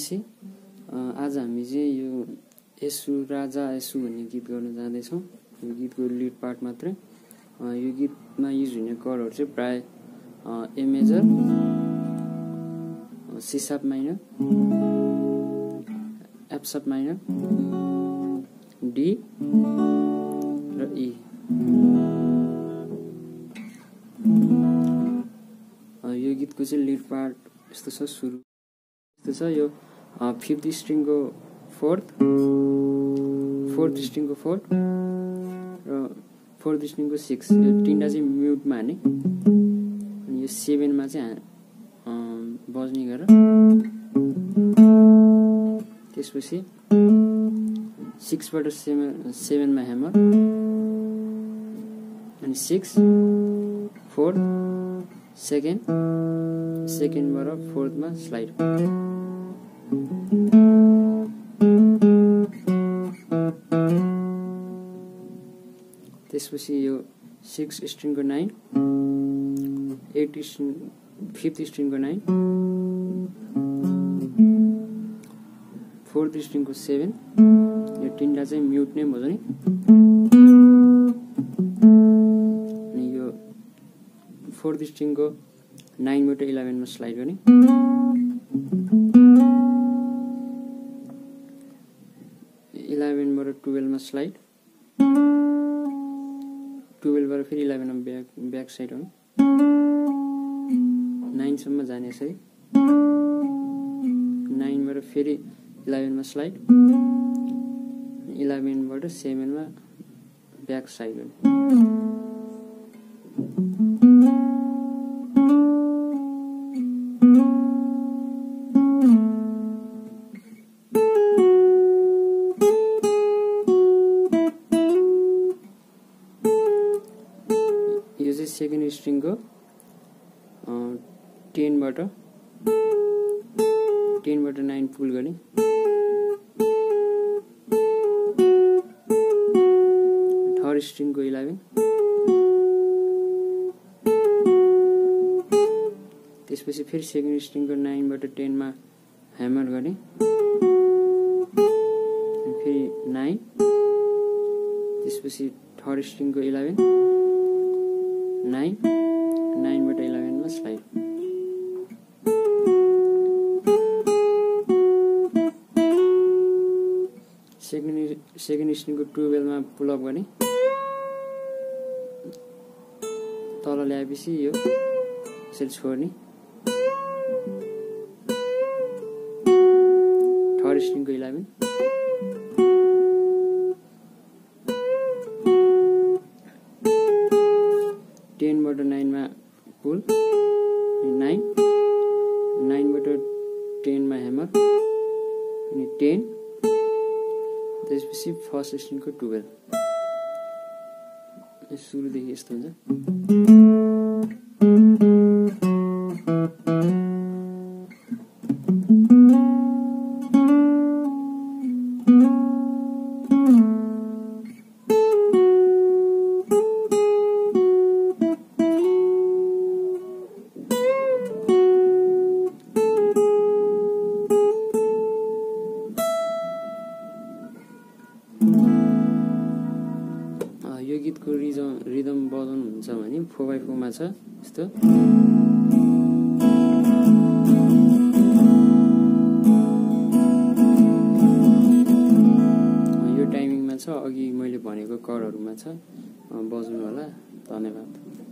आज हामी चाहिँ यो यसु राजा यसु भन्ने गीत गर्न जाँदैछौँ। यो गीतको लिड पार्ट मात्रै। यो गीतमा युज हुने करहरू चाहिँ प्राय A major C sharp minor F sharp minor D र ई अ, यो गीतको चाहिँ लिड पार्ट यस्तो छ सुरु यस्तो छ। यो फिफ्थ स्ट्रिङको फोर्थ फोर्थ स्ट्रिङको फोर्थ र फोर्थ स्ट्रिङको सिक्स यो तिनवटा चाहिँ म्युटमा हाने अनि यो सेभेनमा चाहिँ अम, बज्ने गरेर त्यसपछि सिक्सबाट सेभेन सेभेनमा ह्यामर अनि सिक्स फोर्थ सेकेन्ड सेकेन्डबाट फोर्थमा स्लाइड त्यसपछि यो सिक्स स्ट्रिङको नाइन एट स्ट्रिङ फिफ्थ स्ट्रिङको नाइन फोर्थ स्ट्रिङको सेभेन यो तिनवटा चाहिँ म्युट नै भयो नि। अनि यो फोर्थ स्ट्रिङको नाइनबाट इलेभेनमा स्लाइड गर्ने। इलेभेनबाट टुवेल्भमा स्लाइड टुवेल्भबाट फेरि इलेभेनमा ब्याक ब्याक साइड आउनु नाइनसम्म जाने यसरी नाइनबाट फेरि इलेभेनमा स्लाइड। इलेभेनबाट सेभेनमा ब्याक साइड गर्ने यो चाहिँ सेकेन्ड स्ट्रिङको टेनबाट टेनबाट नाइन पुल गर्ने। थर्ड स्ट्रिङको इलेभेन। त्यसपछि फेरि सेकेन्ड स्ट्रिङको नाइनबाट टेनमा ह्यामर अनि फेरि नाइन। त्यसपछि थर्ड स्ट्रिङको इलेभेन। नाइन नाइनबाट इलेभेनमा स्लाइड सेकेन्ड सेकेन्ड स्ट्रिङको टुवेल्भमा पुलअप गर्ने तल ल्याएपछि यो यसरी छोड्ने थर्ड स्ट्रिङको इलेभेन टेनबाट नाइनमा पुल नाइन नाइनबाट टेनमा ह्यामर अनि टेन त्यसपछि फर्स्ट स्ट्रिङको टुवेल्भ सुरुदेखि यस्तो हुन्छ यो गीतको रिजम रिदम बजाउनुहुन्छ भने फोर बाई फोरमा छ यस्तो। यो टाइमिङमा छ अघि मैले भनेको करहरूमा छ। अ, बजाउनु होला धन्यवाद।